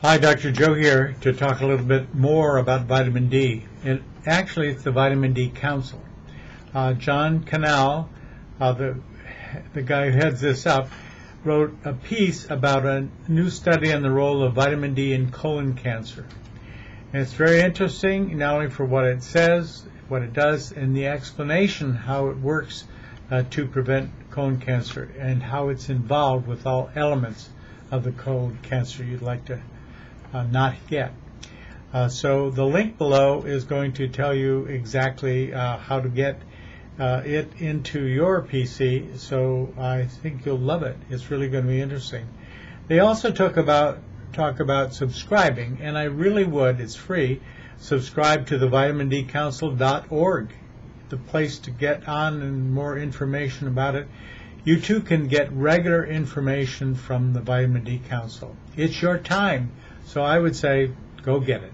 Hi, Dr. Joe here to talk a little bit more about vitamin D. And actually, it's the Vitamin D Council. Uh, John Cannell, uh, the, the guy who heads this up, wrote a piece about a new study on the role of vitamin D in colon cancer. And it's very interesting, not only for what it says, what it does, and the explanation how it works uh, to prevent colon cancer and how it's involved with all elements of the colon cancer you'd like to not get. Uh, so the link below is going to tell you exactly uh, how to get uh, it into your PC. So I think you'll love it. It's really going to be interesting. They also talk about talk about subscribing, and I really would. It's free. Subscribe to the vitamindcouncil.org, the place to get on and more information about it. You too can get regular information from the Vitamin D Council. It's your time, so I would say go get it.